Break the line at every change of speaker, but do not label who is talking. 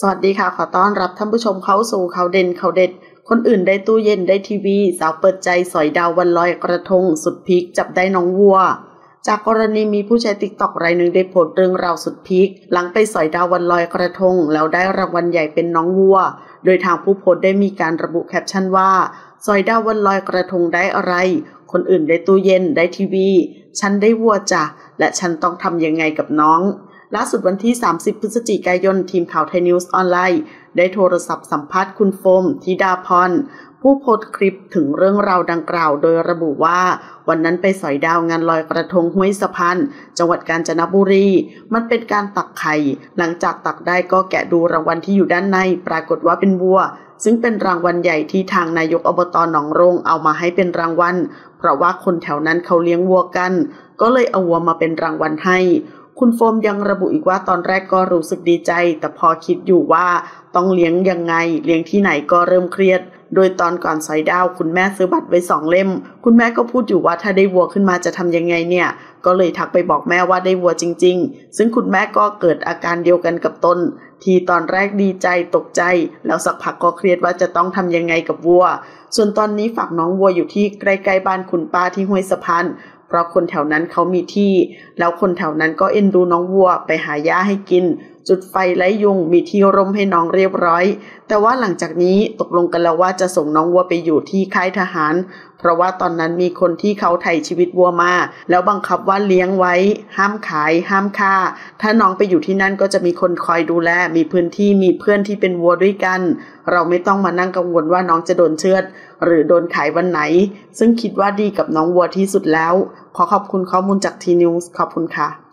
สวัสดีค่ะขอต้อนรับท่านผู้ชมเข้าสู่ข่าวเด่นข่าวเด็ด คนอื่นได้ตู้เย็นได้ทีวี สาวเปิดใจสอยดาววันลอยกระทง สุดพีคจับได้น้องวัว จากกรณีมีผู้ใช้ติ๊กต็อกรายหนึ่งได้โพสต์เรื่องราวสุดพีคหลังไปสอยดาววันลอยกระทง แล้วได้รางวัลใหญ่เป็นน้องวัว โดยทางผู้โพสต์ได้มีการระบุแคปชั่นว่า สอยดาววันลอยกระทงได้อะไร คนอื่นได้ตู้เย็นได้ทีวี ฉันได้วัวจ้ะและฉันต้องทำยังไงกับน้อง ล่าสุดวันที่ 30 พฤศจิกายน ทีมข่าวไทยนิวส์ออนไลน์ ได้โทรศัพท์สัมภาษณ์คุณโฟมธิดาพรผู้โพสต์คลิปถึงเรื่องราวดังกล่าว โดยระบุว่า วันนั้นไปสอยดาวงานลอยกระทงห้วยสะพานจังหวัดกาญจนบุรี มันเป็นการตักไข่ หลังจากตักได้ก็แกะดูรางวัลที่อยู่ด้านใน ปรากฏว่าเป็นวัว ซึ่งเป็นรางวัลใหญ่ที่ทางนายกอบตหนองโรงเอามาให้เป็นรางวัล เพราะว่าคนแถวนั้นเขาเลี้ยงวัวกัน ก็เลยเอาวัวมาเป็นรางวัลให้ คุณโฟมยังระบุอีกว่าตอนแรกก็รู้สึกดีใจ แต่พอคิดอยู่ว่าต้องเลี้ยงยังไง เลี้ยงที่ไหนก็เริ่มเครียด โดยตอนก่อนสอยดาว คุณแม่ซื้อบัตรไว้สองเล่ม คุณแม่ก็พูดอยู่ว่าถ้าได้วัวขึ้นมาจะทำยังไงเนี่ย ก็เลยทักไปบอกแม่ว่าได้วัวจริง ๆ ซึ่งคุณแม่ก็เกิดอาการเดียวกันกับตนทีตอนแรกดีใจตกใจ แล้วสักพักก็เครียดว่าจะต้องทำยังไงกับวัว ส่วนตอนนี้ฝากน้องวัวอยู่ที่ใกล้ๆบ้านคุณป้าที่ห้วยสะพาน เพราะคนแถวนั้นเขามีที่ แล้วคนแถวนั้นก็เอ็นดูน้องวัวไปหาหญ้าให้กิน จุดไฟไล่ยุงมีที่ร่มให้น้องเรียบร้อย แต่ว่าหลังจากนี้ตกลงกันแล้วว่าจะส่งน้องวัวไปอยู่ที่ค่ายทหาร เพราะว่าตอนนั้นมีคนที่เขาไถ่ชีวิตวัวมา แล้วบังคับว่าเลี้ยงไว้ ห้ามขาย ห้ามฆ่า ถ้าน้องไปอยู่ที่นั่นก็จะมีคนคอยดูแล มีพื้นที่มีเพื่อนที่เป็นวัวด้วยกัน เราไม่ต้องมานั่งกังวลว่าน้องจะโดนเชือด หรือโดนขายวันไหน ซึ่งคิดว่าดีกับน้องวัวที่สุดแล้ว ขอขอบคุณข้อมูลจากทีนิวส์ขอบคุณค่ะ